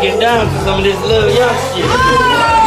get down to some of this little young shit.